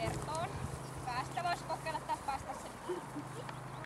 kiertoon.